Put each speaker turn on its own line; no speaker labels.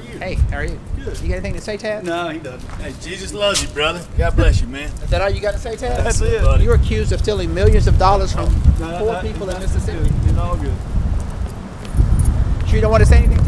Hey, how are you?
Good.
You got anything to say, Ted?
No, he doesn't.
Hey, Jesus loves you, brother. God bless you, man.
Is that all you got to say, Ted?
That's it.
buddy.
You're accused of stealing millions of dollars from
No,
poor
no,
people in Mississippi.
It's all good.
Sure you don't want to say anything,